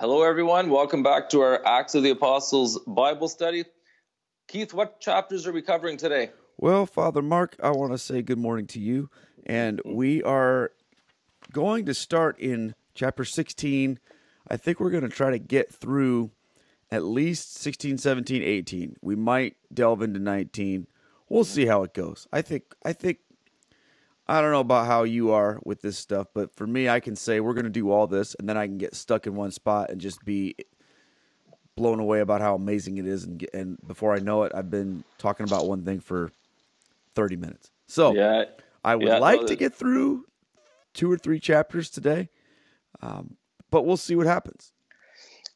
Hello, everyone. Welcome back to our Acts of the Apostles Bible study. Keith, what chapters are we covering today? Well, Father Mark, I want to say good morning to you. And we are going to start in chapter 16. I think we're going to try to get through at least 16, 17, 18. We might delve into 19. We'll see how it goes. I think I think I don't know about how you are with this stuff, but for me, I can say we're going to do all this, and then I can get stuck in one spot and just be blown away about how amazing it is. And, and before I know it, I've been talking about one thing for 30 minutes. So Yeah. I would yeah, like to get through two or three chapters today, um, but we'll see what happens.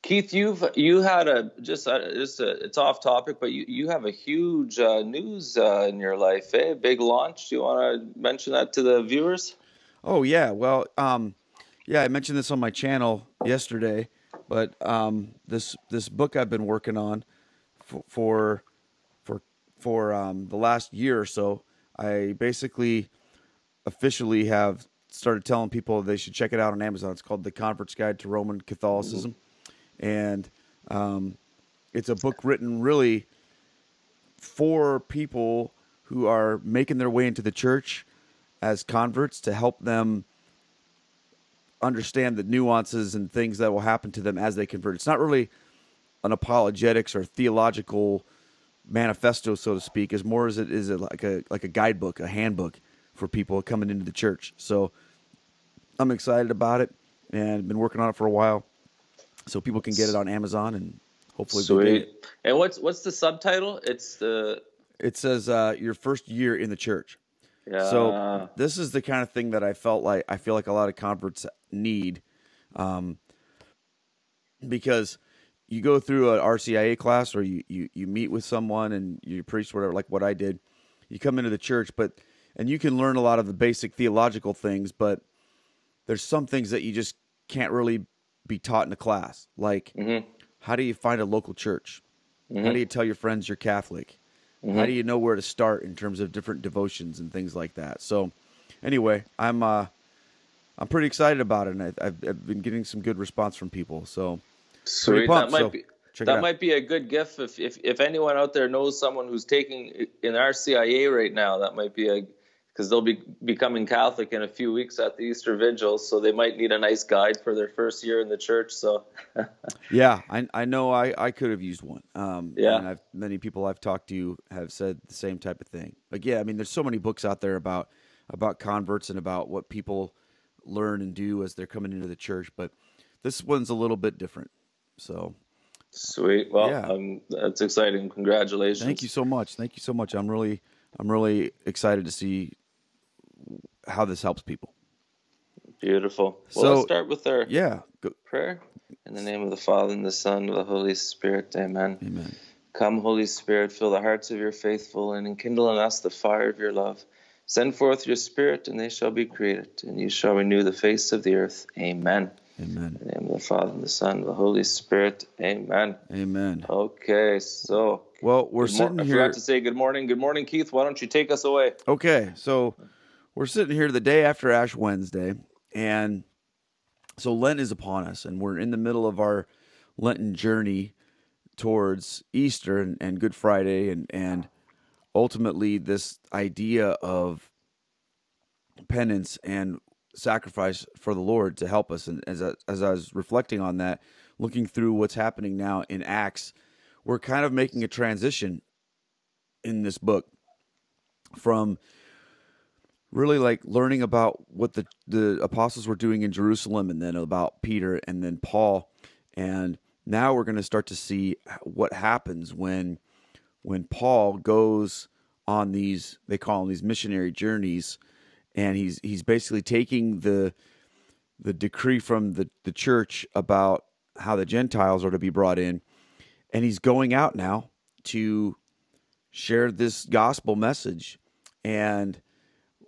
Keith, you've you had a just a, just a, it's off topic, but you, you have a huge uh, news uh, in your life, eh? Big launch. Do you want to mention that to the viewers? Oh yeah, well, um, yeah, I mentioned this on my channel yesterday, but um, this this book I've been working on for for for, um, the last year or so, I basically officially have started telling people they should check it out on Amazon. It's called The Convert's Guide to Roman Catholicism, and um, it's a book written really for people who are making their way into the church as converts to help them understand the nuances and things that will happen to them as they convert. It's not really an apologetics or theological manifesto, so to speak, as more as it is a, like a like a guidebook, a handbook for people coming into the church. So I'm excited about it and been working on it for a while, so people can get it on Amazon and hopefully. Sweet. And what's what's the subtitle? It's the It says uh, your first year in the church. yeah. So this is the kind of thing that I felt like I feel like a lot of converts need, um, because you go through an RCIA class or you, you you meet with someone and you preach whatever like what I did, you come into the church, but and you can learn a lot of the basic theological things, but there's some things that you just can't really be taught in a class, like Mhm. how do you find a local church? How Mhm. do you tell your friends you're Catholic? Mm-hmm. How do you know where to start in terms of different devotions and things like that? So, anyway, I'm uh, I'm pretty excited about it, and I, I've, I've been getting some good response from people. So, Sweet. pumped, that might so be that might be a good gift if, if if anyone out there knows someone who's taking in RCIA right now. That might be a because they'll be becoming Catholic in a few weeks at the Easter Vigil, so they might need a nice guide for their first year in the church. So yeah, I I know I, I could have used one. Um, Yeah. and I've, many people I've talked to have said the same type of thing. Like, yeah, I mean, there's so many books out there about about converts and about what people learn and do as they're coming into the church, but this one's a little bit different. So, sweet. Well, Yeah. um, that's exciting. Congratulations. Thank you so much. Thank you so much. I'm really I'm really excited to see how this helps people. Beautiful. Well, So- let's start with our Yeah. Go, prayer. In the name of the Father and the Son and the Holy Spirit. Amen. amen. Come, Holy Spirit, fill the hearts of your faithful and enkindle in us the fire of your love. Send forth your Spirit, and they shall be created, and you shall renew the face of the earth. Amen. Amen. In the name of the Father and the Son and the Holy Spirit. Amen. Amen. Okay, so Well, we're good mor- sitting I here. forgot to say good morning. Good morning, Keith. Why don't you take us away? Okay, so we're sitting here the day after Ash Wednesday, and so Lent is upon us, and we're in the middle of our Lenten journey towards Easter and, and Good Friday, and and ultimately this idea of penance and sacrifice for the Lord to help us. And as I, as I was reflecting on that, looking through what's happening now in Acts, we're kind of making a transition in this book from really like learning about what the the apostles were doing in Jerusalem and then about Peter and then Paul. And now we're going to start to see what happens when when Paul goes on these they call them these missionary journeys. And he's he's basically taking the the decree from the the church about how the Gentiles are to be brought in. And he's going out now to share this gospel message. And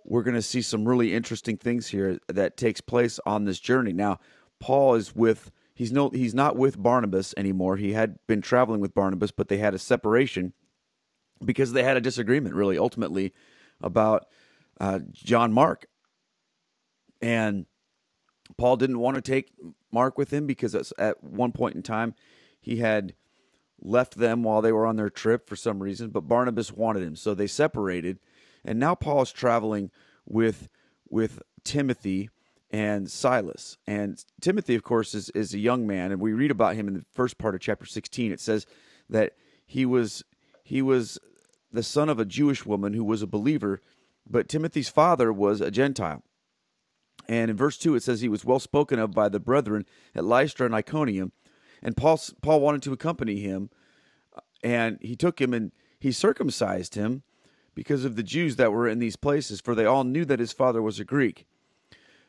we're going to see some really interesting things here that takes place on this journey. Now, Paul is with he's no he's not with Barnabas anymore. He had been traveling with Barnabas, but they had a separation because they had a disagreement really ultimately about uh, John Mark. And Paul didn't want to take Mark with him because at one point in time he had left them while they were on their trip for some reason, but Barnabas wanted him, so they separated. And now Paul is traveling with with Timothy and Silas. And Timothy, of course, is, is a young man, and we read about him in the first part of chapter 16. It says that he was he was the son of a Jewish woman who was a believer, but Timothy's father was a Gentile. And in verse 2, it says he was well spoken of by the brethren at Lystra and Iconium. And Paul, Paul wanted to accompany him, uh, and he took him and he circumcised him because of the Jews that were in these places, for they all knew that his father was a Greek.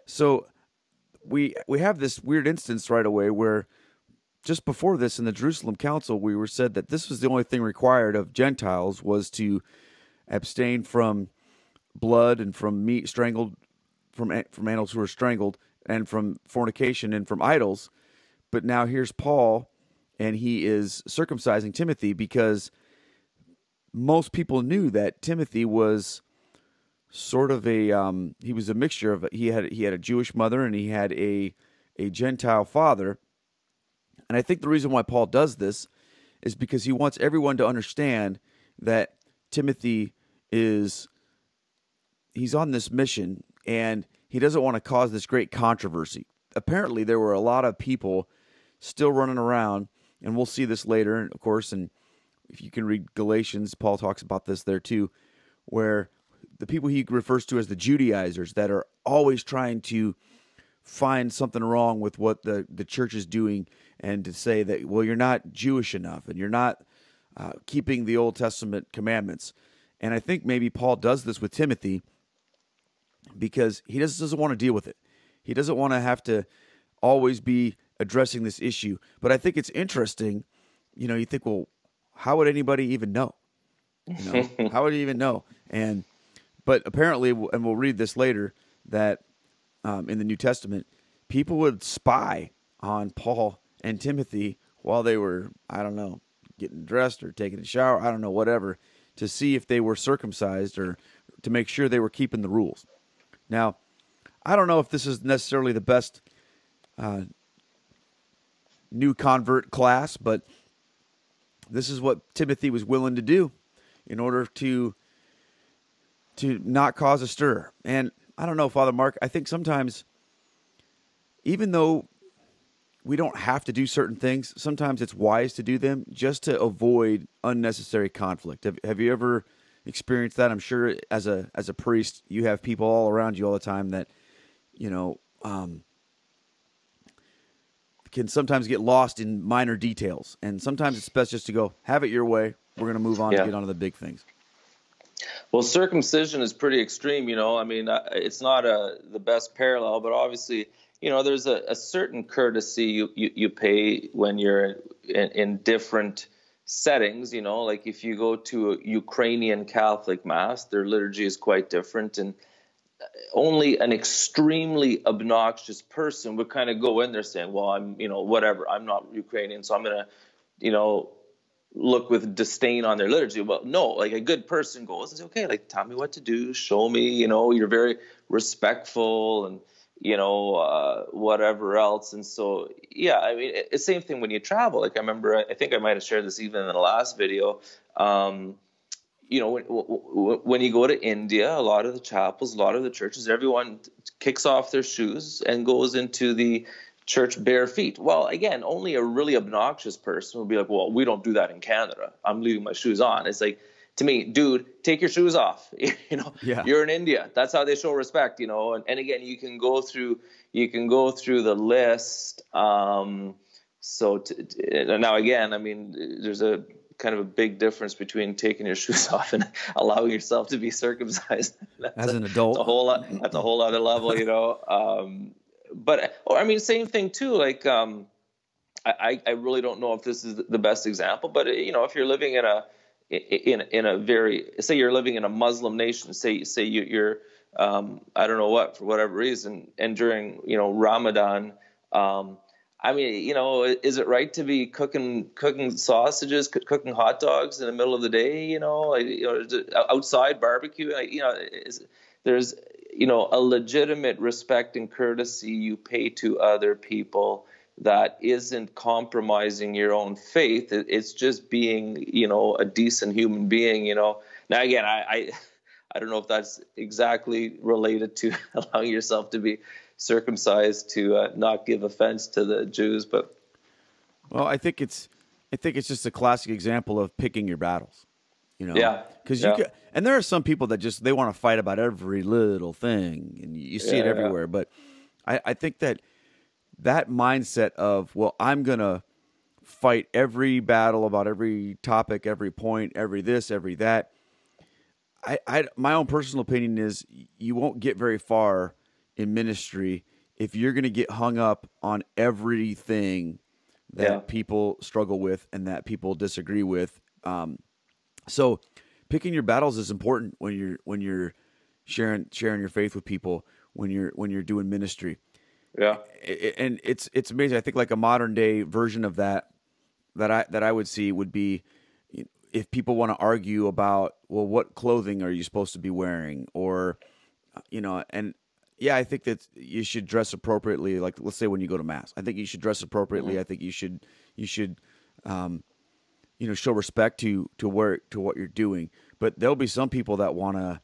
So we we have this weird instance right away where just before this in the Jerusalem council we were said that this was the only thing required of Gentiles was to abstain from blood and from meat strangled from from animals who were strangled and from fornication and from idols. But now here's Paul and he is circumcising Timothy because most people knew that Timothy was sort of a um, he was a mixture of he had he had a Jewish mother and he had a a Gentile father. And I think the reason why Paul does this is because he wants everyone to understand that Timothy is he's on this mission and he doesn't want to cause this great controversy. Apparently there were a lot of people still running around and we'll see this later of course and if you can read Galatians Paul talks about this there too where the people he refers to as the Judaizers that are always trying to find something wrong with what the, the church is doing and to say that, well, you're not Jewish enough and you're not uh, keeping the Old Testament commandments. And I think maybe Paul does this with Timothy because he just doesn't want to deal with it. He doesn't want to have to always be addressing this issue. But I think it's interesting. You know, you think, well, how would anybody even know? You know, how would he even know? And but apparently, and we'll read this later, that um, in the New Testament, people would spy on Paul and Timothy while they were, I don't know, getting dressed or taking a shower, I don't know, whatever, to see if they were circumcised or to make sure they were keeping the rules. Now, I don't know if this is necessarily the best uh, new convert class, but this is what Timothy was willing to do in order to to not cause a stir. And I don't know, Father Mark, I think sometimes, even though we don't have to do certain things, sometimes it's wise to do them just to avoid unnecessary conflict. Have, have you ever experienced that? I'm sure as a as a priest, you have people all around you all the time that, you know, um, can sometimes get lost in minor details. And sometimes it's best just to go, have it your way. We're going to move on yeah. and get on to the big things. Well, circumcision is pretty extreme, you know. I mean, uh, it's not a the best parallel, but obviously, you know, there's a, a certain courtesy you, you, you pay when you're in, in, different settings. You know, like if you go to a Ukrainian Catholic mass, their liturgy is quite different, and only an extremely obnoxious person would kind of go in there saying, "Well, I'm, you know, whatever. I'm not Ukrainian, so I'm gonna, you know." look with disdain on their liturgy. Well, no, like a good person goes and says, okay, like tell me what to do, show me, you know, you're very respectful and, you know, uh, whatever else. And so, yeah, I mean, it's same thing when you travel. Like I remember, I think I might have shared this even in the last video. Um, you know, when, when you go to India, a lot of the chapels, a lot of the churches, everyone kicks off their shoes and goes into the church bare feet. Well, again, only a really obnoxious person would be like, well, we don't do that in Canada. I'm leaving my shoes on. It's like, to me, dude, take your shoes off. you know, yeah. you're in India. That's how they show respect, you know. And, and again, you can go through, you can go through the list. Um, so t- t- now again, I mean, there's a kind of a big difference between taking your shoes off and allowing yourself to be circumcised. As an adult, that's a whole, lot. that's a whole other level, you know. Um, but or I mean, same thing too. Like, um, I I really don't know if this is the best example, but you know, if you're living in a in in a very say you're living in a Muslim nation, say say you, you're um, I don't know what for whatever reason, and during you know Ramadan. Um, I mean, you know, is it right to be cooking cooking sausages, cooking hot dogs in the middle of the day? You know, you know, outside barbecue. You know, is, there's you know a legitimate respect and courtesy you pay to other people that isn't compromising your own faith. It's just being, you know, a decent human being. You know. Now again, I, I, I don't know if that's exactly related to allowing yourself to be circumcised to uh, not give offense to the Jews, but. Well, I think it's, I think it's just a classic example of picking your battles. You know. Yeah. Because yeah. you could, and there are some people that just they want to fight about every little thing, and you see Yeah, it yeah. everywhere. But I, I think that that mindset of well, I'm gonna fight every battle about every topic, every point, every this, every that. I, I my own personal opinion is you won't get very far in ministry if you're going to get hung up on everything that Yeah. people struggle with and that people disagree with. Um, so picking your battles is important when you're when you're sharing sharing your faith with people when you're when you're doing ministry Yeah. And it's it's amazing. I think like a modern day version of that that I that I would see would be if people want to argue about well, what clothing are you supposed to be wearing, or you know, and yeah, I think that you should dress appropriately. Like let's say when you go to mass, I think you should dress appropriately. I think you should you should um, you know show respect to to where to what you're doing. But there'll be some people that want to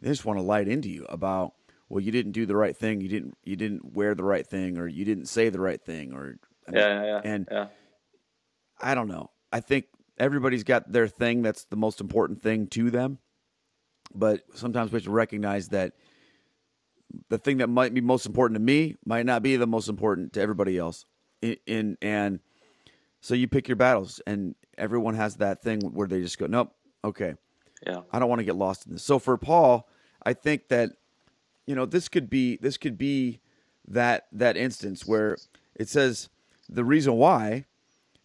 they just want to light into you about well you didn't do the right thing you didn't you didn't wear the right thing or you didn't say the right thing or I mean, Yeah. Yeah. Yeah. and yeah. I don't know. I think everybody's got their thing that's the most important thing to them. But sometimes we have to recognize that the thing that might be most important to me might not be the most important to everybody else. In, in and so you pick your battles, and everyone has that thing where they just go, "Nope, okay, Yeah. I don't want to get lost in this." So for Paul, I think that you know this could be this could be that that instance where it says the reason why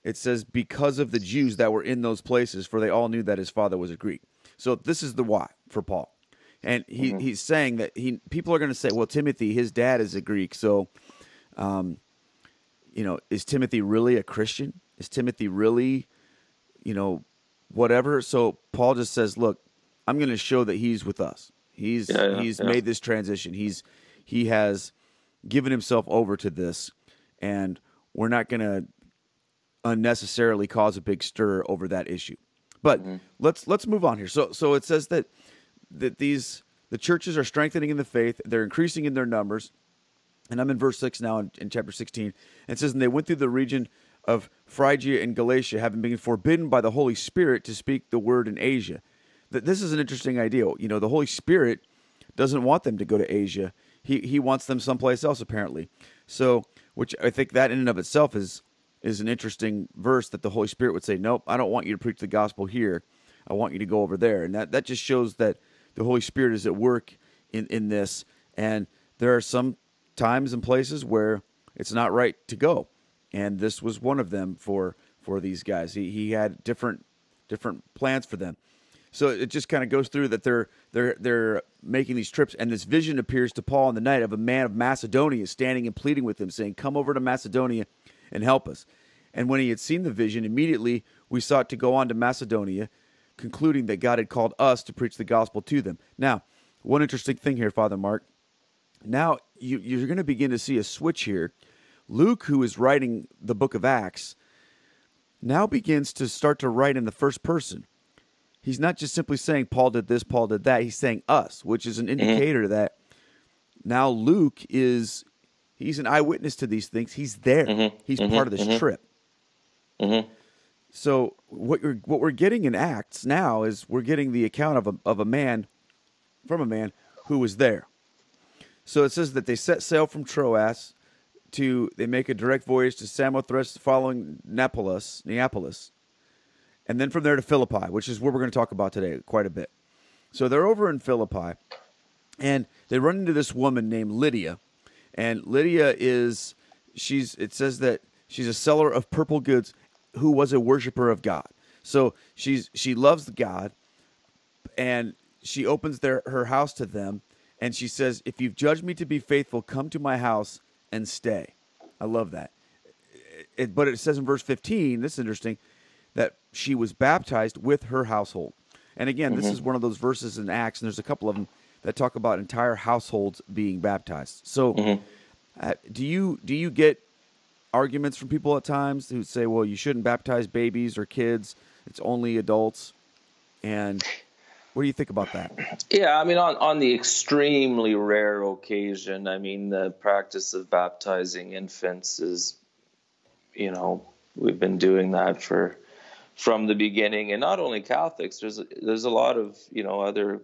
it says because of the Jews that were in those places, for they all knew that his father was a Greek. So this is the why for Paul, and he, he's saying that he people are going to say, well, Timothy, his dad is a Greek, so, um, you know, is Timothy really a Christian? Is Timothy really, you know, whatever? So Paul just says, look, I'm going to show that he's with us. He's Yeah, yeah, he's yeah. made this transition. He's he has given himself over to this, and we're not going to unnecessarily cause a big stir over that issue. But let's let's move on here. So so it says that that these the churches are strengthening in the faith, they're increasing in their numbers. And I'm in verse 6 now in, in chapter 16. And it says, And they went through the region of Phrygia and Galatia, having been forbidden by the Holy Spirit to speak the word in Asia. That this is an interesting idea. You know, the Holy Spirit doesn't want them to go to Asia. He he wants them someplace else apparently. So, which I think that in and of itself is is an interesting verse that the Holy Spirit would say, "Nope, I don't want you to preach the gospel here. I want you to go over there." And that that just shows that the Holy Spirit is at work in in this and there are some times and places where it's not right to go. And this was one of them for for these guys. He he had different different plans for them. So it just kind of goes through that they're they're they're making these trips, and this vision appears to Paul in the night of a man of Macedonia standing and pleading with him, saying, "Come over to Macedonia and help us." And when he had seen the vision, immediately we sought to go on to Macedonia, concluding that God had called us to preach the gospel to them. Now, one interesting thing here, Father Mark. Now you, you're going to begin to see a switch here. Luke, who is writing the book of Acts, now begins to start to write in the first person he's not just simply saying Paul did this, Paul did that. He's saying us, which is an mm-hmm. indicator that now Luke is he's an eyewitness to these things. He's there. Mm-hmm. He's mm-hmm. part of this trip. So what you're what we're getting in Acts now is we're getting the account of a of a man from a man who was there. So it says that they set sail from Troas to they make a direct voyage to Samothrace following Neapolis, Neapolis, and then from there to Philippi, which is where we're going to talk about today quite a bit. So they're over in Philippi, and they run into this woman named Lydia, and Lydia is she's it says that she's a seller of purple goods who was a worshiper of God. So she's she loves God, and she opens their her house to them, and she says, "If you've judged me to be faithful, come to my house and stay." I love that. It, but it says in verse 15, this is interesting, that she was baptized with her household. And again, this is one of those verses in Acts, and there's a couple of them that talk about entire households being baptized. So, Mm-hmm. uh, do you do you get arguments from people at times who say, "Well, you shouldn't baptize babies or kids; it's only adults"? And what do you think about that? Yeah, I mean, on, on the extremely rare occasion, I mean, the practice of baptizing infants is, you know, we've been doing that for from the beginning, and not only Catholics. There's there's a lot of you know other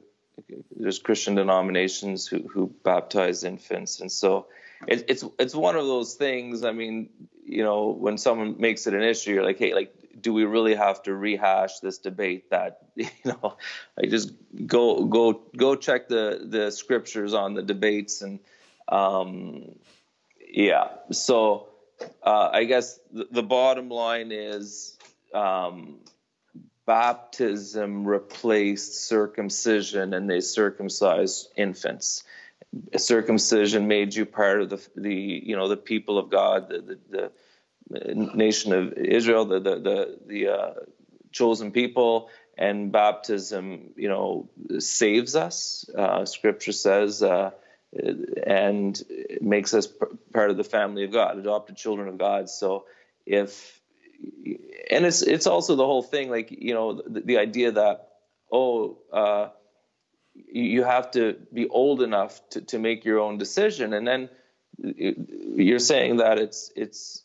there's Christian denominations who who baptize infants, and so it, it's it's one of those things. I mean, you know, when someone makes it an issue, you're like, hey, like do we really have to rehash this debate that you know i just go go go check the the scriptures on the debates and um yeah so uh i guess the, the bottom line is um baptism replaced circumcision and they circumcised infants circumcision made you part of the the you know the people of god the the, the nation of Israel, the the the, the uh, chosen people, and baptism, you know, saves us. Uh, scripture says, uh, and makes us part of the family of God, adopted children of God. So if and it's it's also the whole thing, like you know, the, the idea that oh. Uh, you have to be old enough to, to make your own decision, and then you're saying that it's it's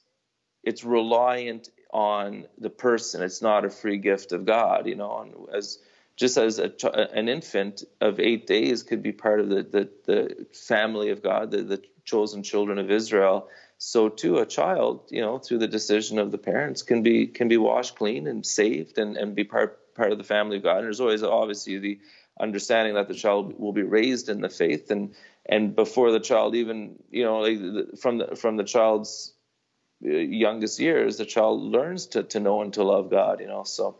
it's reliant on the person. It's not a free gift of God, you know. And as just as a, an infant of eight days could be part of the the, the family of God, the, the chosen children of Israel, so too a child, you know, through the decision of the parents, can be can be washed clean and saved and, and be part part of the family of God. And there's always obviously the understanding that the child will be raised in the faith and and before the child even you know like from the from the child's uh, youngest years, the child learns to, to know and to love God, you know, so.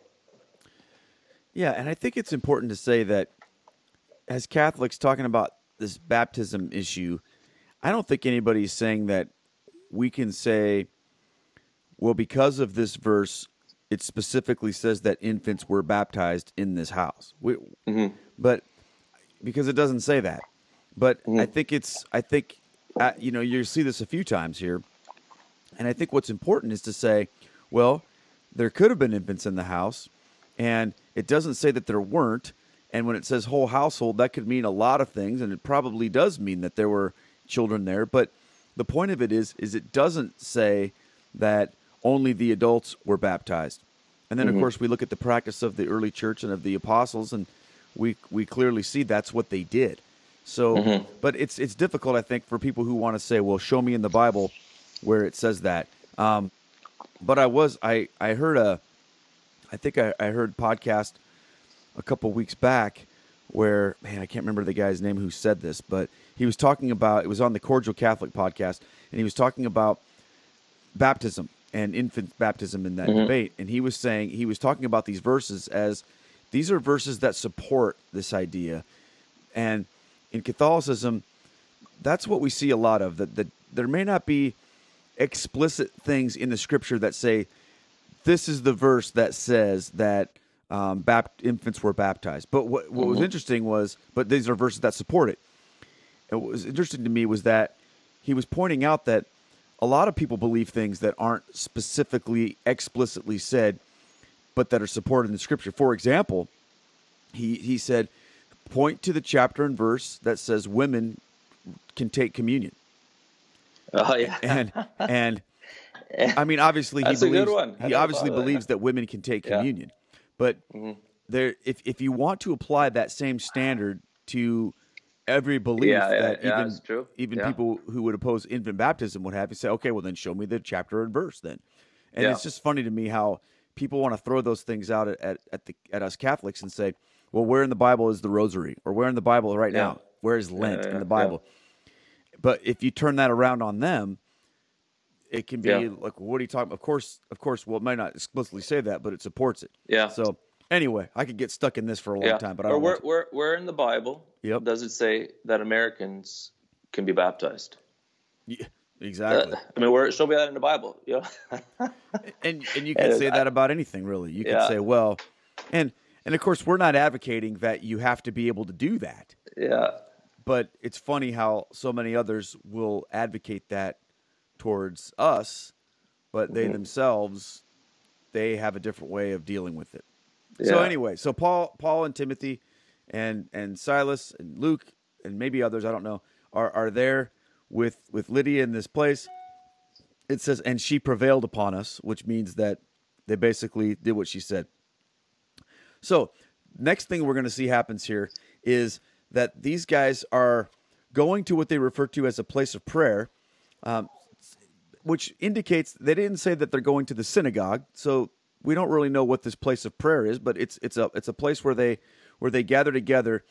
Yeah, and I think it's important to say that as Catholics talking about this baptism issue, I don't think anybody's saying that we can say, well, because of this verse, it specifically says that infants were baptized in this house. We, mm-hmm. But because it doesn't say that. But mm-hmm. I think it's, I think, uh, you know, you see this a few times here and I think what's important is to say, well, there could have been infants in the house, and it doesn't say that there weren't. And when it says whole household, that could mean a lot of things, and it probably does mean that there were children there. But the point of it is, is it doesn't say that only the adults were baptized. And then, mm-hmm. of course, we look at the practice of the early church and of the apostles, and we we clearly see that's what they did. So, mm-hmm. but it's it's difficult, I think, for people who want to say, "Well, show me in the Bible where it says that. Um, but I was I I heard a I think I, I heard podcast a couple weeks back where man I can't remember the guy's name who said this, but he was talking about it was on the Cordial Catholic podcast, and he was talking about baptism and infant baptism in that mm-hmm. debate, and he was saying he was talking about these verses as these are verses that support this idea, and in Catholicism, that's what we see a lot of that that there may not be explicit things in the scripture that say this is the verse that says that um, bapt- infants were baptized. But what, what mm-hmm. was interesting was, but these are verses that support it. And what was interesting to me was that he was pointing out that a lot of people believe things that aren't specifically explicitly said, but that are supported in the scripture. For example, he he said, point to the chapter and verse that says women can take communion. Oh yeah. and and I mean, obviously he believes he obviously believes that. women can take communion, but mm-hmm. there, if if you want to apply that same standard to every belief yeah, that yeah, even even people who would oppose infant baptism would have, you say, okay, well then show me the chapter and verse then, and it's just funny to me how people want to throw those things out at, at, at the at us Catholics and say, well, where in the Bible is the Rosary, or where in the Bible right now, where is Lent in the Bible? But if you turn that around on them, it can be yeah. like, what are you talking? Of course, of course. Well, it might not explicitly say that, but it supports it. Yeah. So anyway, I could get stuck in this for a long yeah. time, but I don't. Or where, where, where in the Bible yep. does it say that Americans can be baptized? Yeah, exactly. Uh, I mean, where show me that in the Bible? Know? and and you can say that about anything, really. You can yeah. say, well, and and of course, we're not advocating that you have to be able to do that. Yeah. but it's funny how so many others will advocate that towards us, but they Mhm. themselves they have a different way of dealing with it. Yeah. So anyway, so Paul, Paul and Timothy, and and Silas and Luke and maybe others I don't know are are there with with Lydia in this place. It says, and she prevailed upon us, which means that they basically did what she said. So next thing we're going to see happens here is that these guys are going to what they refer to as a place of prayer, um, which indicates they didn't say that they're going to the synagogue. So we don't really know what this place of prayer is, but it's it's a it's a place where they where they gather together,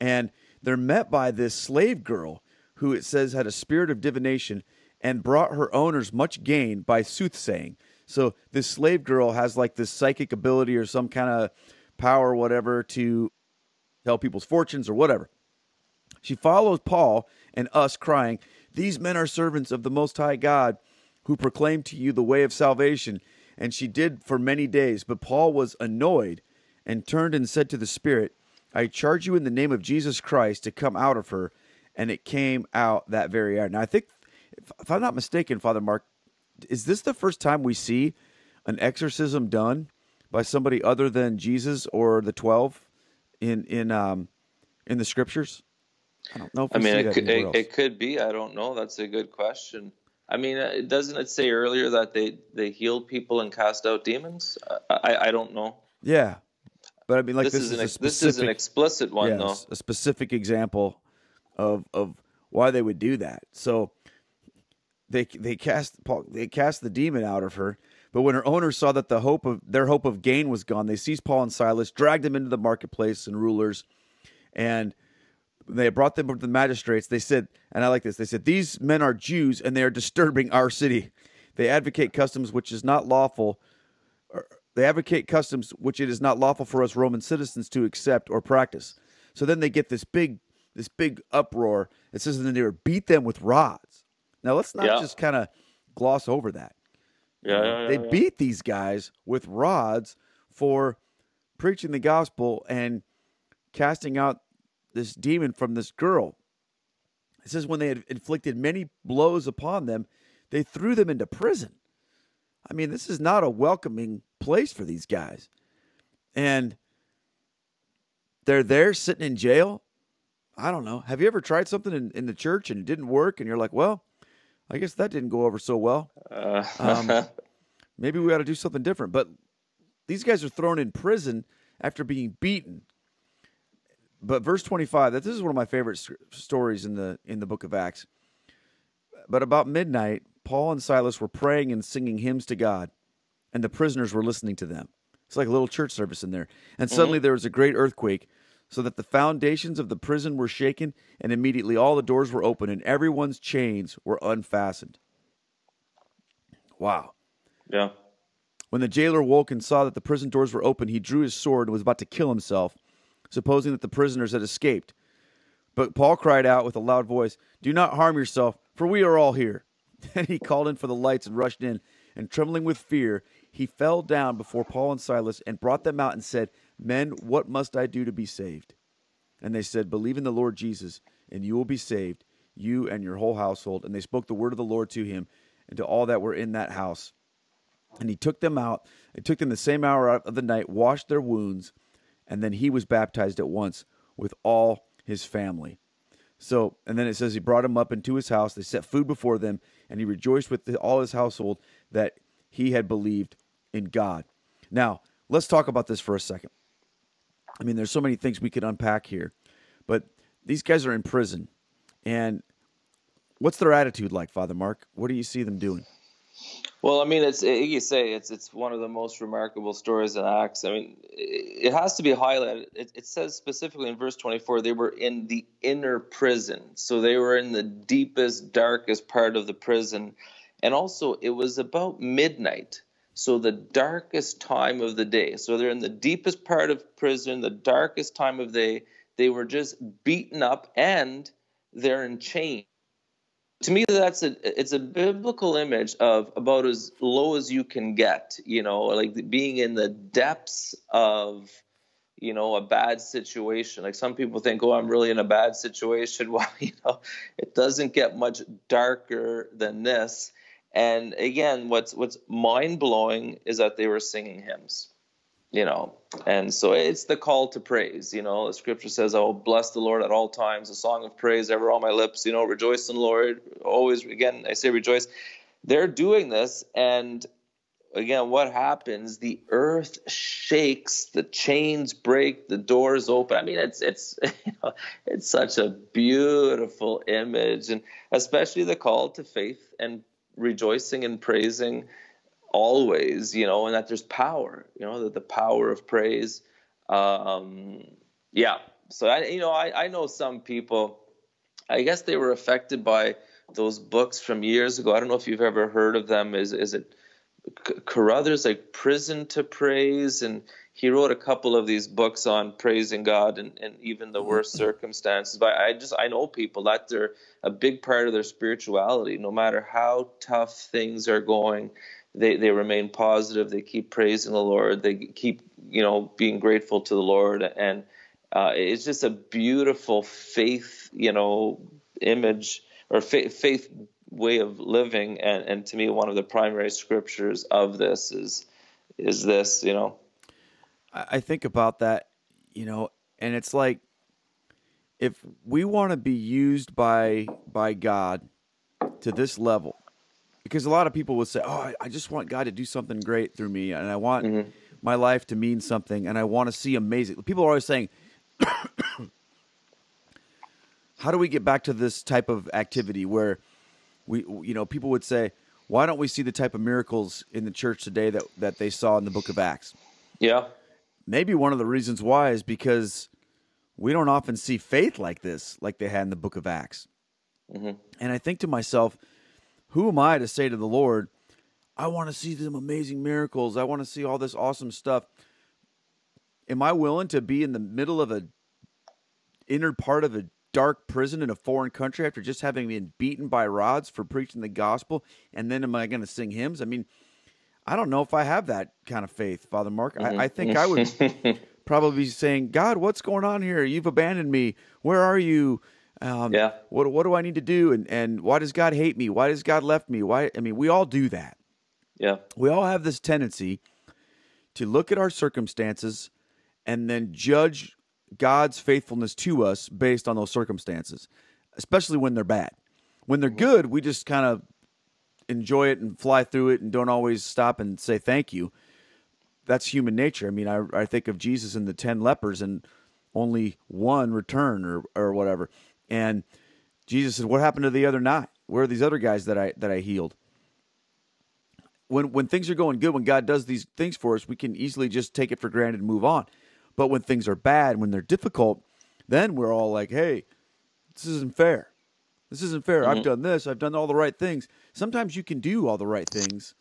and they're met by this slave girl who it says had a spirit of divination and brought her owners much gain by soothsaying. So this slave girl has like this psychic ability or some kind of power or whatever to tell people's fortunes or whatever. She follows Paul and us, crying, These men are servants of the Most High God, who proclaim to you the way of salvation. And she did for many days. But Paul was annoyed and turned and said to the Spirit, I charge you in the name of Jesus Christ to come out of her. And it came out that very hour. Now, I think, if, if I'm not mistaken, Father Mark, is this the first time we see an exorcism done by somebody other than Jesus or the 12 in, in, um, in the scriptures? I don't know if I mean, it could, it, it could be. I don't know. That's a good question. I mean, uh, doesn't it say earlier that they they healed people and cast out demons? I I, I don't know. Yeah, but I mean, like this, this, is is, an a specific, this is an explicit one yeah, though. A specific example of of why they would do that. So they they cast Paul, they cast the demon out of her. But when her owners saw that the hope of their hope of gain was gone, they seized Paul and Silas, dragged them into the marketplace and rulers, and they brought them to the magistrates. They said, and I like this. They said, "These men are Jews, and they are disturbing our city. They advocate customs which is not lawful. or- They advocate customs which it is not lawful for us Roman citizens to accept or practice." So then they get this big, this big uproar. It says that they were beat them with rods. Now let's not Yeah. just kind of gloss over that. Yeah, yeah, yeah, they beat these guys with rods for preaching the gospel and casting out this demon from this girl. It says when they had inflicted many blows upon them, they threw them into prison. I mean, this is not a welcoming place for these guys. And they're there sitting in jail. I don't know. Have you ever tried something in, in the church and it didn't work? And you're like, well, I guess that didn't go over so well. Uh, Um, maybe we got to do something different. But these guys are thrown in prison after being beaten. But verse 25, that this is one of my favorite stories in the in the book of Acts. But about midnight, Paul and Silas were praying and singing hymns to God, and the prisoners were listening to them. It's like a little church service in there. And mm-hmm. suddenly there was a great earthquake, so that the foundations of the prison were shaken, and immediately all the doors were open, and everyone's chains were unfastened. Wow. yeah. When the jailer woke and saw that the prison doors were open, he drew his sword and was about to kill himself, supposing that the prisoners had escaped. But Paul cried out with a loud voice, Do not harm yourself, for we are all here. Then he called in for the lights and rushed in, and trembling with fear, he fell down before Paul and Silas and brought them out and said, Men, what must I do to be saved? And they said, Believe in the Lord Jesus, and you will be saved, you and your whole household. And they spoke the word of the Lord to him and to all that were in that house. And he took them out. and took them the same hour out of the night, washed their wounds, and then he was baptized at once with all his family. So, and then it says he brought him up into his house. They set food before them, and he rejoiced with all his household that he had believed in God. Now, let's talk about this for a second. I mean, there's so many things we could unpack here, but these guys are in prison, and what's their attitude like, Father Mark? What do you see them doing? Well, I mean, it's you say it's it's one of the most remarkable stories in Acts. I mean, it has to be highlighted. It, it says specifically in verse 24 they were in the inner prison, so they were in the deepest, darkest part of the prison, and also it was about midnight, so the darkest time of the day. So they're in the deepest part of prison, the darkest time of day. They were just beaten up, and they're in chains to me that's a it's a biblical image of about as low as you can get you know like being in the depths of you know a bad situation. Like some people think oh i'm really in a bad situation. Well you know it doesn't get much darker than this. And again what's what's mind blowing is that they were singing hymns you know and so it's the call to praise you know. The scripture says i will bless the lord at all times. A song of praise ever on my lips you know. Rejoice in the lord. Always again i say rejoice. They're doing this and again what happens? The earth shakes the chains break the doors open. I mean it's it's you know, it's such a beautiful image and especially the call to faith and rejoicing and praising always, you know, and that there's power, you know, that the power of praise. Um, yeah. So I, you know, I, I know some people, I guess they were affected by those books from years ago. I don't know if you've ever heard of them. Is, is it Carothers like Prison to Praise? And he wrote a couple of these books on praising God and, and even the worst circumstances. But I just, I know people that they're a big part of their spirituality, no matter how tough things are going they they remain positive. They keep praising the Lord. They keep you know being grateful to the Lord, and uh, it's just a beautiful faith you know image or faith, faith way of living. And and to me, one of the primary scriptures of this is is this you know. I think about that, you know, and it's like if we want to be used by by God to this level because a lot of people will say, "Oh, I, I, just want God to do something great through me, and I want mm-hmm. my life to mean something, and I want to see amazing." People are always saying, "How do we get back to this type of activity where we, you know, people would say, why don't we see the type of miracles in the church today that that they saw in the Book of Acts?" Yeah, maybe one of the reasons why is because we don't often see faith like this, like they had in the Book of Acts. Mm-hmm. And I think to myself who am I to say to the Lord, I want to see them amazing miracles. I want to see all this awesome stuff. Am I willing to be in the middle of a inner part of a dark prison in a foreign country after just having been beaten by rods for preaching the gospel? And then am I going to sing hymns? I mean, I don't know if I have that kind of faith, Father Mark. Mm-hmm. I, I think I would probably be saying, God, what's going on here? You've abandoned me. Where are you? Um, yeah. What what do I need to do? And and why does God hate me? Why does God left me? Why? I mean, we all do that. Yeah. We all have this tendency to look at our circumstances and then judge God's faithfulness to us based on those circumstances, especially when they're bad. When they're mm-hmm. good, we just kind of enjoy it and fly through it and don't always stop and say thank you. That's human nature. I mean, I, I think of Jesus and the 10 lepers and only one return or, or whatever. And Jesus said, "What happened to the other nine? Where are these other guys that I that I healed?" When when things are going good, when God does these things for us, we can easily just take it for granted and move on. But when things are bad, when they're difficult, then we're all like, "Hey, this isn't fair. This isn't fair. Mm-hmm. I've done this. I've done all the right things." Sometimes you can do all the right things,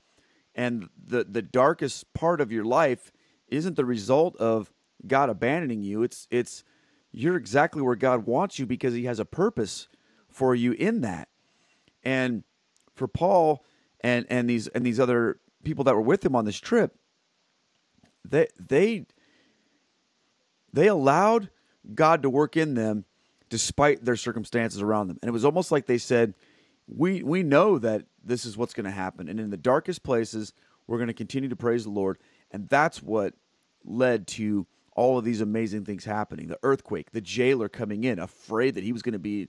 and the the darkest part of your life isn't the result of God abandoning you. It's it's you're exactly where God wants you because he has a purpose for you in that. And for Paul and and these and these other people that were with him on this trip, they they they allowed God to work in them despite their circumstances around them. And it was almost like they said, "We we know that this is what's going to happen, and in the darkest places, we're going to continue to praise the Lord." And that's what led to all of these amazing things happening the earthquake, the jailer coming in, afraid that he was going to be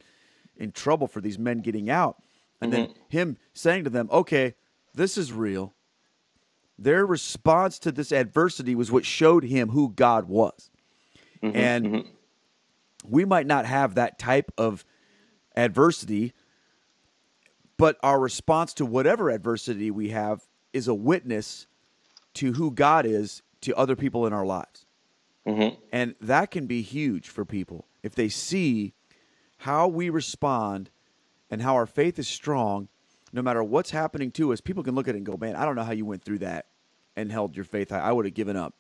in trouble for these men getting out. And mm-hmm. then him saying to them, okay, this is real. Their response to this adversity was what showed him who God was. Mm-hmm. And mm-hmm. we might not have that type of adversity, but our response to whatever adversity we have is a witness to who God is to other people in our lives. Mm-hmm. And that can be huge for people if they see how we respond and how our faith is strong, no matter what's happening to us. People can look at it and go, man, I don't know how you went through that and held your faith. I would have given up.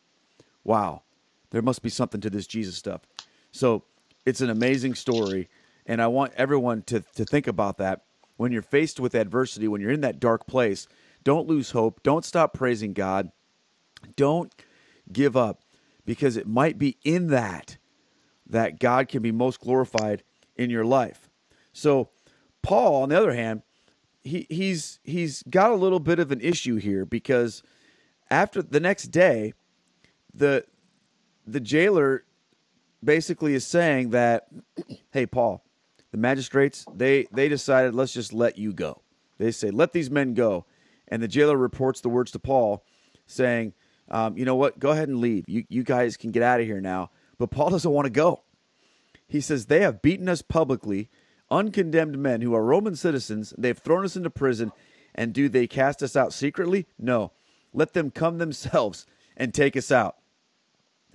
Wow, there must be something to this Jesus stuff. So it's an amazing story. And I want everyone to, to think about that when you're faced with adversity, when you're in that dark place. Don't lose hope. Don't stop praising God. Don't give up because it might be in that that God can be most glorified in your life. So Paul, on the other hand, he, he's he's got a little bit of an issue here because after the next day, the the jailer basically is saying that, hey Paul, the magistrates they they decided let's just let you go. They say let these men go, and the jailer reports the words to Paul, saying, um, you know what, go ahead and leave. You you guys can get out of here now. But Paul doesn't want to go. He says they have beaten us publicly uncondemned men who are Roman citizens. They've thrown us into prison. And do they cast us out secretly? No. Let them come themselves and take us out.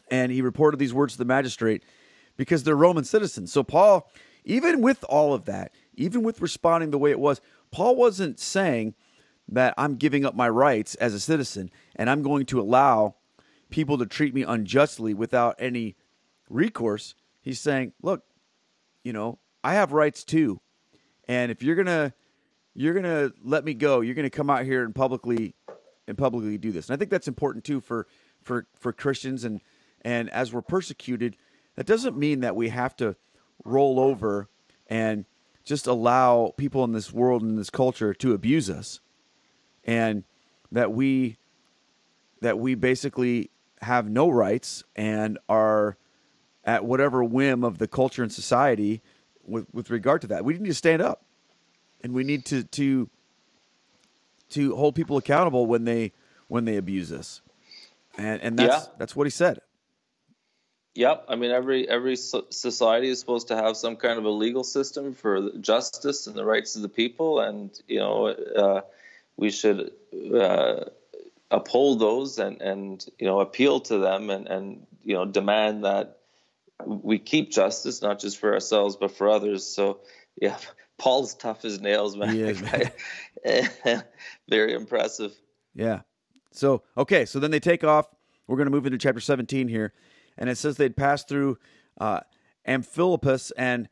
And he reported these words to the magistrate because they're Roman citizens. So, Paul, even with all of that, even with responding the way it was, Paul wasn't saying that I'm giving up my rights as a citizen and I'm going to allow people to treat me unjustly without any recourse. He's saying, look, you know, I have rights too. And if you're gonna you're gonna let me go, you're gonna come out here and publicly and publicly do this. And I think that's important too for for for Christians and and as we're persecuted, that doesn't mean that we have to roll over and just allow people in this world and this culture to abuse us and that we that we basically have no rights and are at whatever whim of the culture and society with, with regard to that. We need to stand up, and we need to to to hold people accountable when they when they abuse us, and and that's yeah. that's what he said. Yep, I mean every every society is supposed to have some kind of a legal system for justice and the rights of the people, and you know uh, we should uh, uphold those and and you know appeal to them and and you know demand that we keep justice not just for ourselves but for others. So yeah, Paul's tough as nails, man. Is, man. Very impressive. Yeah. So okay, so then they take off. We're going to move into chapter 17 here, and it says they'd passed through uh, Amphipolis and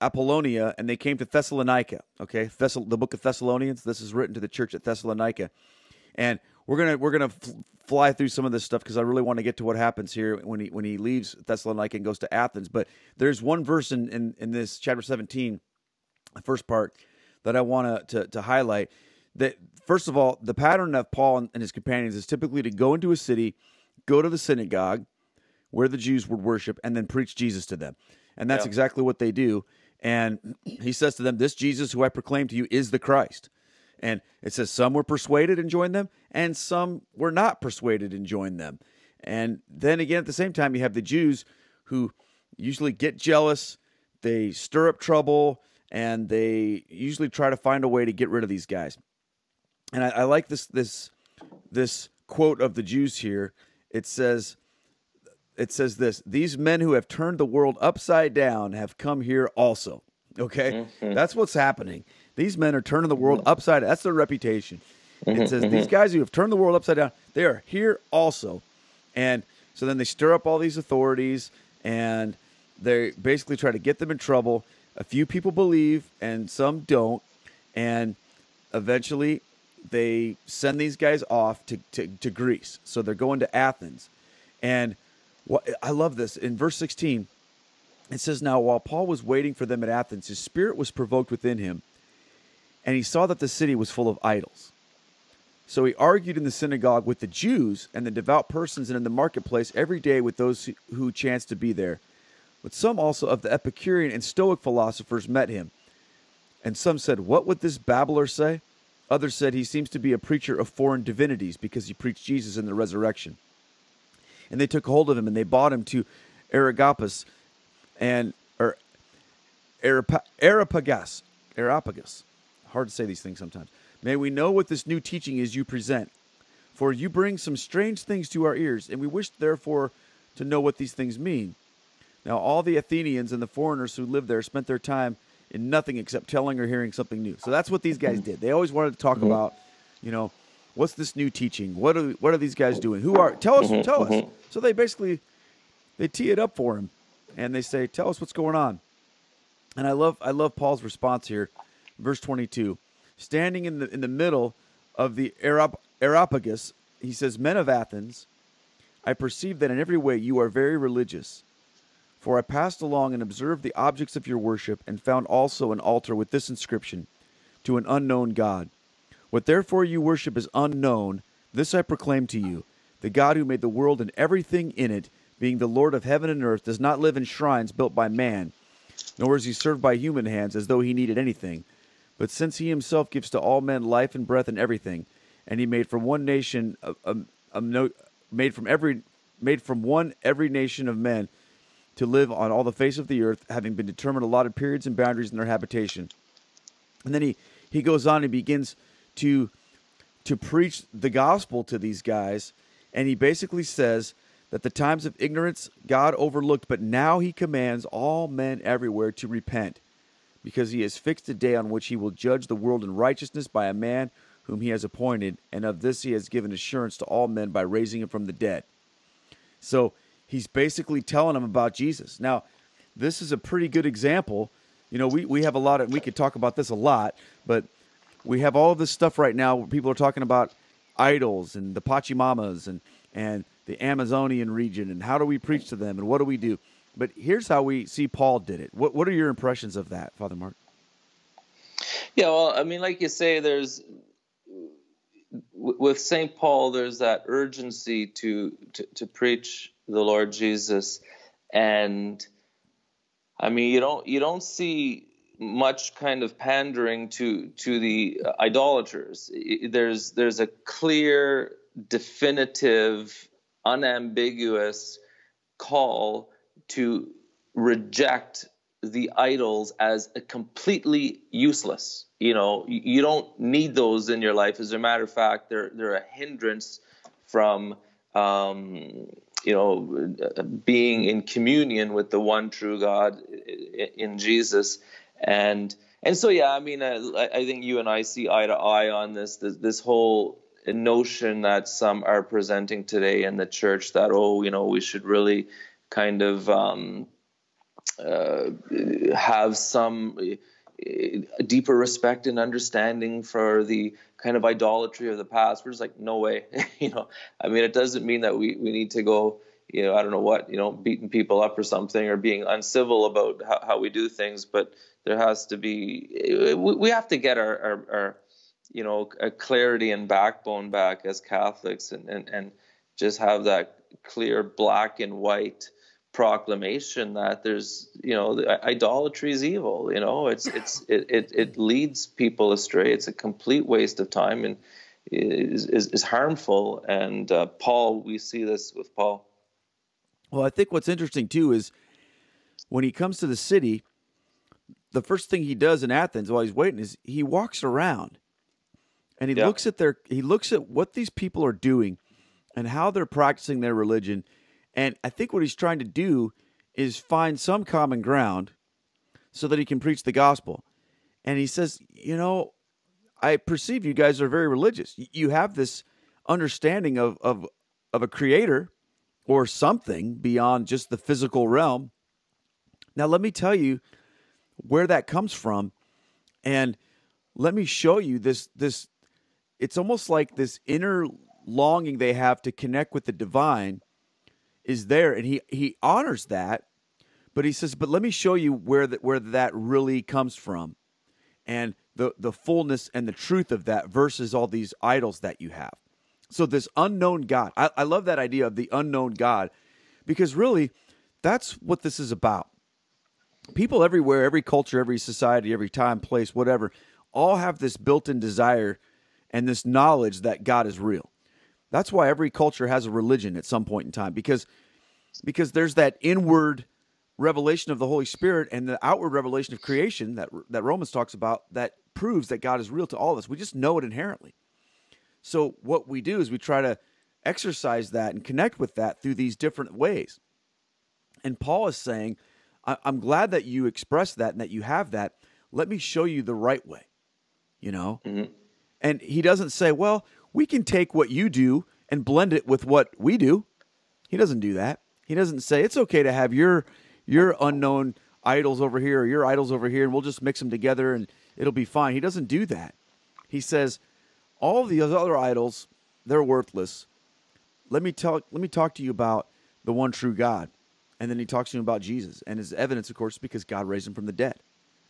Apollonia, and they came to Thessalonica. Okay, Thessal- the book of Thessalonians. This is written to the church at Thessalonica, and we're gonna we're gonna f- fly through some of this stuff because I really want to get to what happens here when he when he leaves Thessalonica and goes to Athens. But there's one verse in in, in this chapter 17, the first part, that I want to to highlight. That first of all, the pattern of Paul and his companions is typically to go into a city, go to the synagogue where the Jews would worship, and then preach Jesus to them. And that's exactly what they do. And he says to them, This Jesus who I proclaim to you is the Christ. And it says some were persuaded and joined them, and some were not persuaded and joined them. And then again, at the same time, you have the Jews who usually get jealous, they stir up trouble, and they usually try to find a way to get rid of these guys. And I, I like this this this quote of the Jews here. It says it says this these men who have turned the world upside down have come here also okay mm-hmm. that's what's happening these men are turning the world upside down. That's their reputation. It mm-hmm, says these mm-hmm. guys who have turned the world upside down, they are here also. And so then they stir up all these authorities and they basically try to get them in trouble. A few people believe and some don't. And eventually they send these guys off to, to, to Greece. So they're going to Athens. And I love this in verse 16, it says, Now while Paul was waiting for them at Athens, his spirit was provoked within him and he saw that the city was full of idols. So he argued in the synagogue with the Jews and the devout persons and in the marketplace every day with those who chanced to be there. But some also of the Epicurean and Stoic philosophers met him. And some said, What would this babbler say? Others said, He seems to be a preacher of foreign divinities because he preached Jesus and the resurrection. And they took hold of him and they brought him to Areopagus and or Areopagus, Areopagus, Hard to say these things sometimes. May we know what this new teaching is you present. For you bring some strange things to our ears, and we wish, therefore, to know what these things mean. Now, all the Athenians and the foreigners who lived there spent their time in nothing except telling or hearing something new. So that's what these guys did. They always wanted to talk mm-hmm. about, you know, what's this new teaching? What are what are these guys doing? Who are tell us, mm-hmm. tell us. Mm-hmm. So they basically they tee it up for him, and they say, "Tell us what's going on." And I love I love Paul's response here verse 22. Standing in the, in the middle of the Areopagus, he says, Men of Athens, I perceive that in every way you are very religious. For I passed along and observed the objects of your worship, and found also an altar with this inscription To an unknown God. What therefore you worship is unknown, this I proclaim to you. The God who made the world and everything in it, being the Lord of heaven and earth, does not live in shrines built by man, nor is he served by human hands as though he needed anything. But since he himself gives to all men life and breath and everything, and he made from one nation a, a, a made from every made from one every nation of men to live on all the face of the earth, having been determined allotted periods and boundaries in their habitation. And then he, he goes on and begins to to preach the gospel to these guys, and he basically says that the times of ignorance God overlooked, but now he commands all men everywhere to repent, because he has fixed a day on which he will judge the world in righteousness by a man whom he has appointed, and of this he has given assurance to all men by raising him from the dead. So he's basically telling them about Jesus. Now, this is a pretty good example. You know, we, we have a lot of, we could talk about this a lot, but we have all this stuff right now where people are talking about idols and the Pachamamas and, and the Amazonian region and how do we preach to them and what do we do? But here's how we see Paul did it. What, what are your impressions of that, Father Mark? Yeah, well, I mean, like you say, there's with St. Paul, there's that urgency to, to, to preach the Lord Jesus, and I mean, you don't you don't see much kind of pandering to to the idolaters. There's there's a clear, definitive, unambiguous call to reject the idols as completely useless. You know, you don't need those in your life. As a matter of fact, they're they're a hindrance from um, you know being in communion with the one true God in Jesus. And and so yeah, I mean, I, I think you and I see eye to eye on this. This, this whole notion that some are presenting today in the church that oh, you know, we should really kind of um, uh, have some uh, deeper respect and understanding for the kind of idolatry of the past. We're just like, no way. you know, I mean, it doesn't mean that we, we need to go, you know, I don't know what, you know, beating people up or something or being uncivil about how, how we do things, but there has to be, we have to get our, our, our you know, a clarity and backbone back as Catholics and, and, and just have that clear black and white proclamation that there's you know idolatry is evil you know? It's it's it, it, it leads people astray. It's a complete waste of time and is is, is harmful. And uh, paul we see this with paul. Well i think what's interesting too is when he comes to the city the first thing he does in athens while he's waiting is he walks around and he yeah. looks at their he looks at what these people are doing and how they're practicing their religion and I think what he's trying to do is find some common ground so that he can preach the gospel. And he says, You know, I perceive you guys are very religious. You have this understanding of, of, of a creator or something beyond just the physical realm. Now, let me tell you where that comes from. And let me show you this, this, it's almost like this inner longing they have to connect with the divine is there, and he he honors that. But he says, "But let me show you where that where that really comes from, and the the fullness and the truth of that versus all these idols that you have." So this unknown God, I, I love that idea of the unknown God, because really, that's what this is about. People everywhere, every culture, every society, every time, place, whatever, all have this built-in desire and this knowledge that God is real. That's why every culture has a religion at some point in time because because there's that inward revelation of the Holy Spirit and the outward revelation of creation that that Romans talks about that proves that God is real to all of us. We just know it inherently. So what we do is we try to exercise that and connect with that through these different ways. And Paul is saying, I'm glad that you express that and that you have that. Let me show you the right way, you know? Mm-hmm. And he doesn't say, well, we can take what you do and blend it with what we do. He doesn't do that. He doesn't say it's okay to have your your unknown idols over here or your idols over here and we'll just mix them together and it'll be fine. He doesn't do that. He says all the other idols, they're worthless. let me tell let me talk to you about the one true God. And then he talks to him about Jesus. And his evidence, of course, because God raised him from the dead.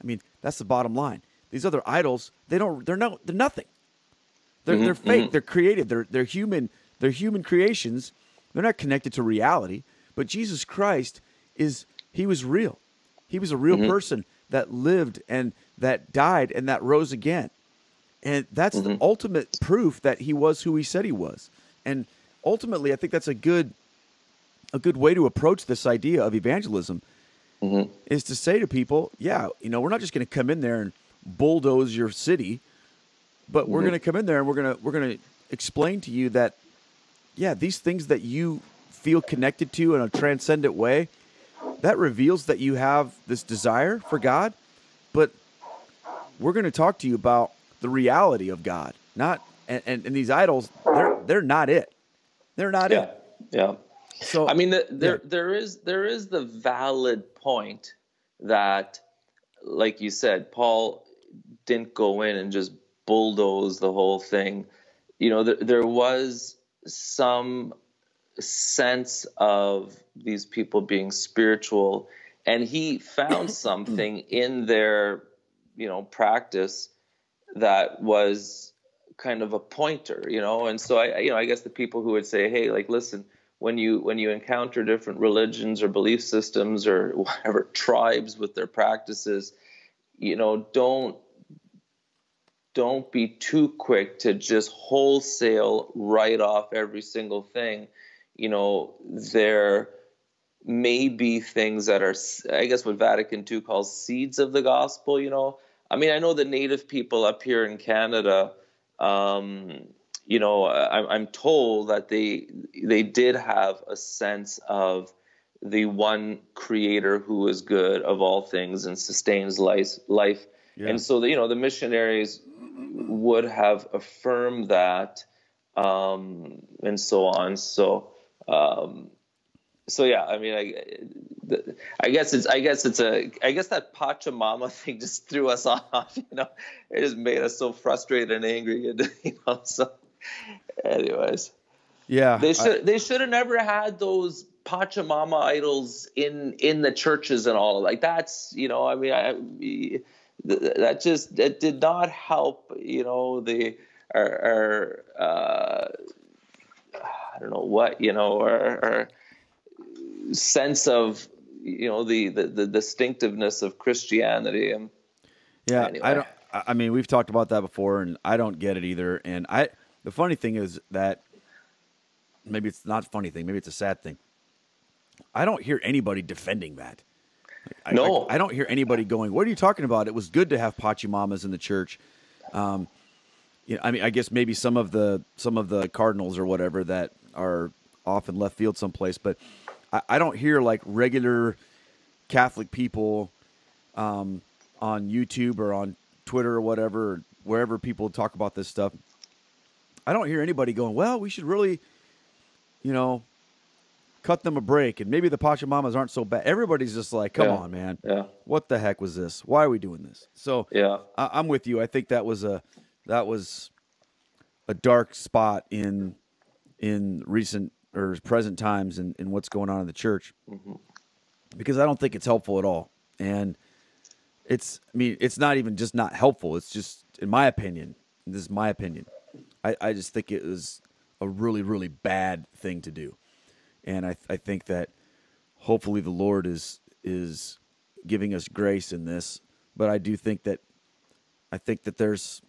I mean, that's the bottom line. These other idols, they don't they're no they're nothing. They're Mm-hmm, they're fake. They're created. They're they're human. They're human creations. They're not connected to reality. But Jesus Christ is he was real. He was a real Mm-hmm. person that lived and that died and that rose again. And that's Mm-hmm. the ultimate proof that he was who he said he was. And ultimately, I think that's a good a good way to approach this idea of evangelism Mm-hmm. is to say to people, yeah, you know, we're not just going to come in there and bulldoze your city, but we're Mm-hmm. going to come in there and we're going to we're going to explain to you that yeah, these things that you feel connected to in a transcendent way, that reveals that you have this desire for God, but we're going to talk to you about the reality of God. Not and, and, and these idols, they're they're not it. They're not Yeah. it. Yeah. So I mean, the, there yeah. there is there is the valid point that, like you said, Paul didn't go in and just bulldoze the whole thing. You know, there, there was some sense of these people being spiritual, and he found something in their, you know, practice that was kind of a pointer, you know. And so I, you know, I guess the people who would say, "Hey, like, listen, when you when you encounter different religions or belief systems or whatever tribes with their practices, you know, don't don't be too quick to just wholesale write off every single thing. You know, there may be things that are, I guess, what Vatican II calls seeds of the gospel. You know, I mean, I know the native people up here in Canada. Um, you know, I, I'm told that they they did have a sense of the one Creator who is good of all things and sustains life. Life, Yeah. and so the, you know the missionaries would have affirmed that, um, and so on. So. Um, so yeah, I mean, I, the- I guess it's, I guess it's a, I guess that Pachamama thing just threw us off. You know, it just made us so frustrated and angry. And, you know, so, anyways, yeah, they I- should, they should have never had those Pachamama idols in in the churches and all. Like that's, you know, I mean, I, th- that just that did not help. You know, the our, our uh, I don't know what, you know, our, our sense of, you know, the, the, the distinctiveness of Christianity. And Yeah, Anyway. I don't. I I mean, we've talked about that before, and I don't get it either. And I, the funny thing is that maybe it's not a funny thing, maybe it's a sad thing. I don't hear anybody defending that. I, No. I, I don't hear anybody going, "What are you talking about?" It was good to have Pachamamas in the church. Um, you know, I mean, I guess maybe some of the some of the cardinals or whatever that are off in left field someplace, but I, I don't hear like regular Catholic people um, on YouTube or on Twitter or whatever, or wherever people talk about this stuff. I don't hear anybody going, "Well, we should really, you know, cut them a break, and maybe the Pachamamas aren't so bad." Everybody's just like, "Come Yeah. on, man, yeah, what the heck was this? Why are we doing this?" So yeah, I, I'm with you. I think that was a that was a dark spot in in recent or present times in, in what's going on in the church mm-hmm. because I don't think it's helpful at all. And it's I mean it's not even just not helpful. It's just in my opinion. This is my opinion. I, I just think it was a really really bad thing to do, and I I think that hopefully the Lord is is giving us grace in this. But I do think that I think that there's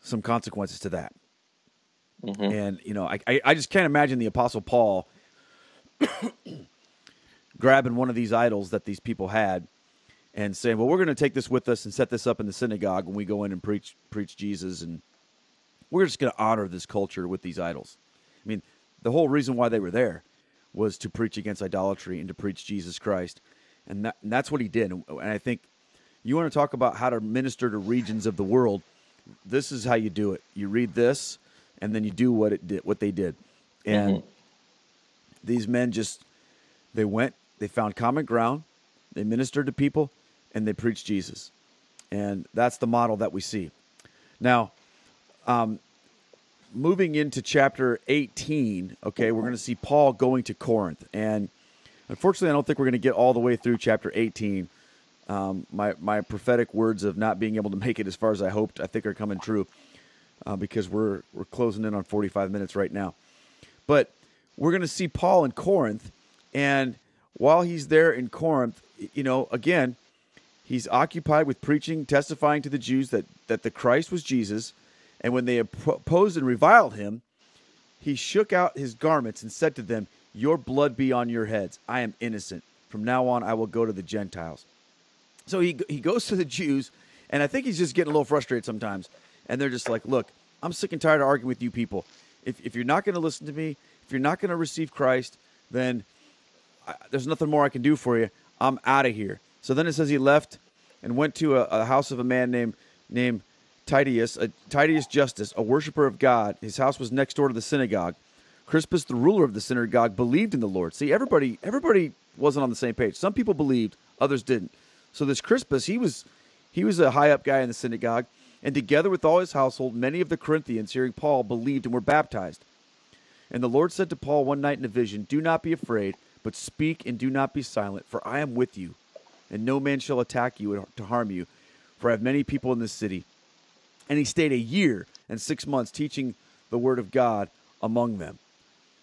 some consequences to that. Mm-hmm. And you know, I, I I just can't imagine the Apostle Paul grabbing one of these idols that these people had and saying, "Well, we're going to take this with us and set this up in the synagogue when we go in and preach preach Jesus, and we're just going to honor this culture with these idols." I mean, the whole reason why they were there was to preach against idolatry and to preach Jesus Christ, and, that, and that's what he did. And I think you want to talk about how to minister to regions of the world. This is how you do it. You read this, and then you do what it did, what they did, and mm-hmm. these men just they went, they found common ground, they ministered to people, and they preached Jesus, and that's the model that we see. Now, um, moving into chapter 18, okay, we're going to see Paul going to Corinth. And unfortunately, I don't think we're going to get all the way through chapter 18. Um, my, my prophetic words of not being able to make it as far as I hoped, I think are coming true uh, because we're, we're closing in on 45 minutes right now. But we're going to see Paul in Corinth. And while he's there in Corinth, you know, again, he's occupied with preaching, testifying to the Jews that, that the Christ was Jesus. And when they opposed and reviled him, he shook out his garments and said to them, Your blood be on your heads. I am innocent. From now on, I will go to the Gentiles. So he, he goes to the Jews, and I think he's just getting a little frustrated sometimes. And they're just like, Look, I'm sick and tired of arguing with you people. If, if you're not going to listen to me, if you're not going to receive Christ, then I, there's nothing more I can do for you. I'm out of here. So then it says he left and went to a, a house of a man named named Titius, a, Titius Justus, a worshiper of God. His house was next door to the synagogue. Crispus, the ruler of the synagogue, believed in the Lord. See, everybody everybody wasn't on the same page. Some people believed, others didn't. So this Crispus, he was he was a high up guy in the synagogue, and together with all his household, many of the Corinthians, hearing Paul, believed and were baptized. And the Lord said to Paul one night in a vision, Do not be afraid, but speak and do not be silent, for I am with you, and no man shall attack you to harm you, for I have many people in this city. And he stayed a year and six months teaching the word of God among them.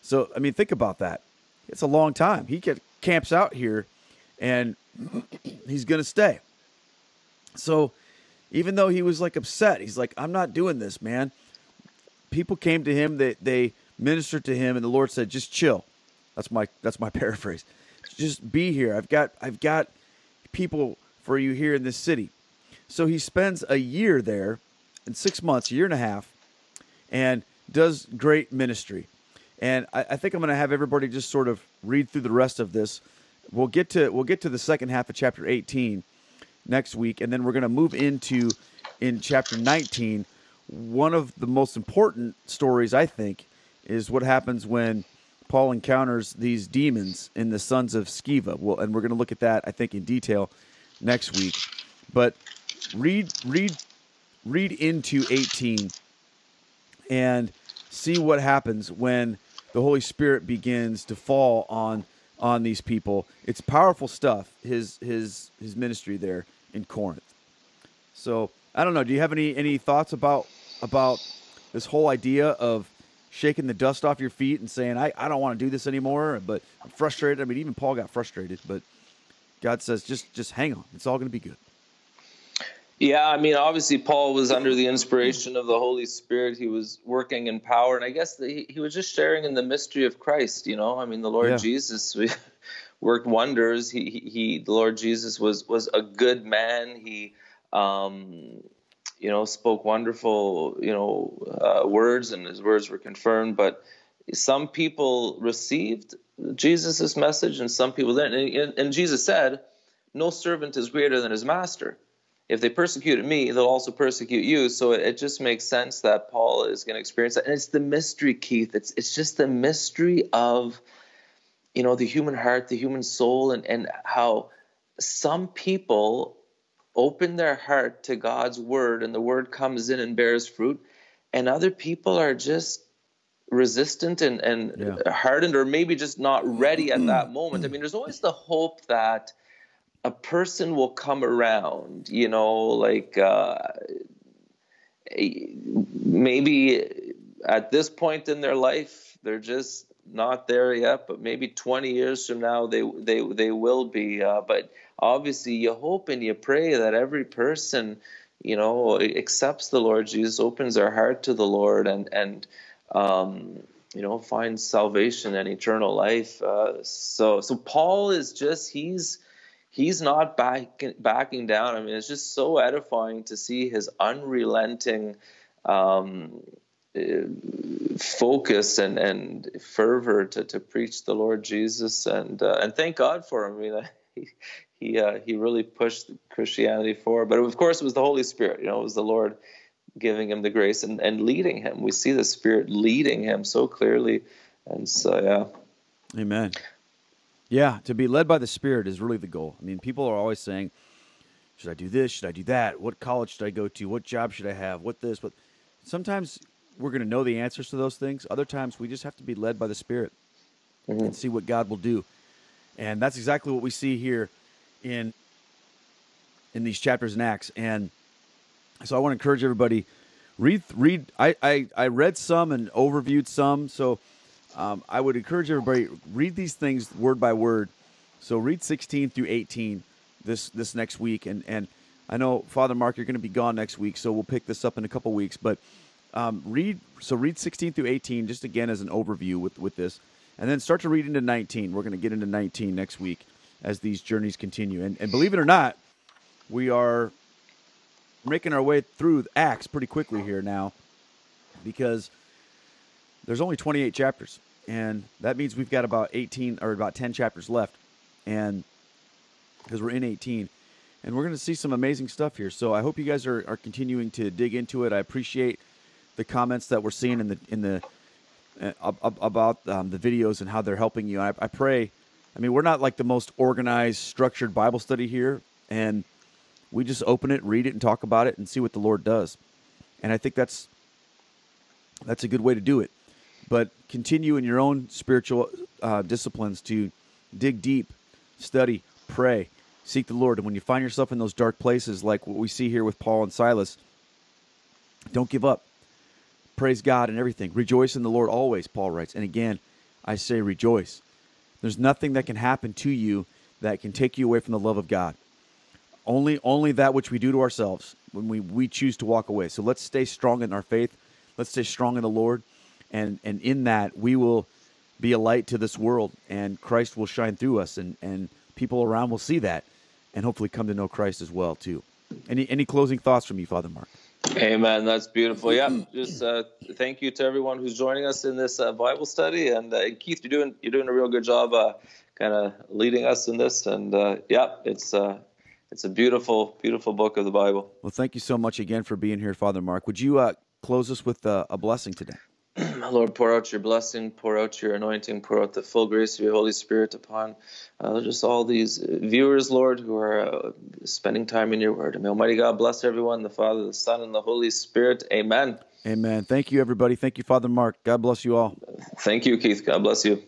So, I mean, think about that. It's a long time. He get, camps out here and he's going to stay. So, even though he was like upset, he's like, I'm not doing this, man. People came to him, they, they ministered to him, and the Lord said, just chill. That's my that's my paraphrase. Just be here. I've got I've got people for you here in this city. So he spends a year there, in six months, a year and a half, and does great ministry. And I, I think I'm going to have everybody just sort of read through the rest of this. We'll get to we'll get to the second half of chapter 18 next week, and then we're going to move into in chapter 19. One of the most important stories, I think, is what happens when Paul encounters these demons in the sons of Sceva. Well, and we're going to look at that, I think, in detail next week. But read, read, read into 18 and see what happens when the Holy Spirit begins to fall on on these people. It's powerful stuff. His his his ministry there in Corinth. So I don't know. Do you have any any thoughts about about this whole idea of shaking the dust off your feet and saying, I, I don't want to do this anymore, but I'm frustrated. I mean, even Paul got frustrated, but God says, just just hang on. It's all going to be good. Yeah, I mean, obviously, Paul was under the inspiration of the Holy Spirit. He was working in power, and I guess he, he was just sharing in the mystery of Christ. You know, I mean, the Lord yeah. Jesus worked wonders. He, he, he, the Lord Jesus was was a good man. He, um, you know, spoke wonderful, you know, uh, words, and his words were confirmed. But some people received Jesus' message, and some people didn't. And, and Jesus said, "No servant is greater than his master." If they persecuted me, they'll also persecute you. So it, it just makes sense that Paul is going to experience that. And it's the mystery, Keith. It's it's just the mystery of, you know, the human heart, the human soul, and and how some people open their heart to God's word and the word comes in and bears fruit, and other people are just resistant and, and yeah. hardened or maybe just not ready at that moment. I mean, there's always the hope that a person will come around, you know, like uh, maybe at this point in their life, they're just not there yet, but maybe 20 years from now they they they will be. Uh, but obviously, you hope and you pray that every person, you know, accepts the Lord Jesus, opens their heart to the Lord, and and um, you know finds salvation and eternal life. Uh, so so Paul is just he's he's not back, backing down. I mean, it's just so edifying to see his unrelenting um, focus and, and fervor to, to preach the Lord Jesus and uh, and thank God for him. I mean, he he, uh, he really pushed Christianity forward. But of course, it was the Holy Spirit. You know, it was the Lord giving him the grace and, and leading him. We see the Spirit leading him so clearly, and so yeah. Amen. Yeah, to be led by the Spirit is really the goal. I mean, people are always saying, "Should I do this? Should I do that? What college should I go to? What job should I have? What this? What?" Sometimes we're going to know the answers to those things. Other times we just have to be led by the Spirit mm-hmm. and see what God will do. And that's exactly what we see here in in these chapters in Acts. And so I want to encourage everybody read read. I I, I read some and overviewed some. So um, I would encourage everybody read these things word by word. So read 16 through 18 this this next week, and and I know Father Mark, you're going to be gone next week, so we'll pick this up in a couple weeks. But um, read so read 16 through 18 just again as an overview with with this, and then start to read into 19. We're going to get into 19 next week as these journeys continue. And and believe it or not, we are making our way through Acts pretty quickly here now, because there's only 28 chapters, and that means we've got about 18 or about 10 chapters left, and because we're in 18 and we're going to see some amazing stuff here. So I hope you guys are, are continuing to dig into it. I appreciate the comments that we're seeing in the in the uh, about um, the videos and how they're helping you. I, I, pray. I mean, we're not like the most organized, structured Bible study here, and we just open it, read it, and talk about it, and see what the Lord does. And I think that's that's a good way to do it. But continue in your own spiritual uh, disciplines to dig deep, study, pray seek the Lord. And when you find yourself in those dark places, like what we see here with Paul and Silas, don't give up. Praise God and everything. Rejoice in the Lord always, Paul writes. And again, I say rejoice. There's nothing that can happen to you that can take you away from the love of God. Only only that which we do to ourselves when we, we choose to walk away. So let's stay strong in our faith. Let's stay strong in the Lord. And and in that we will be a light to this world and Christ will shine through us and, and people around will see that and hopefully come to know Christ as well too. Any any closing thoughts from you, Father Mark? Amen. That's beautiful. Yeah, just uh, thank you to everyone who's joining us in this uh, Bible study, and uh, Keith, you're doing you're doing a real good job, uh, kind of leading us in this, and uh, yeah, it's uh, it's a beautiful beautiful book of the Bible. Well, thank you so much again for being here, Father Mark. Would you close us with a blessing today? Lord, pour out your blessing, pour out your anointing, pour out the full grace of your Holy Spirit upon uh, just all these viewers, Lord, who are uh, spending time in your word. And may Almighty God bless everyone, the Father, the Son, and the Holy Spirit. Amen. Amen. Thank you, everybody. Thank you, Father Mark. God bless you all. Thank you, Keith. God bless you.